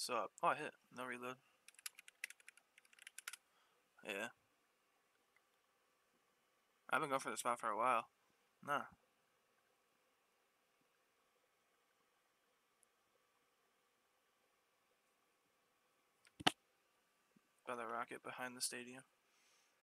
So, oh, I hit. No reload. Yeah. I've been going for the spot for a while. Nah. By the rocket behind the stadium.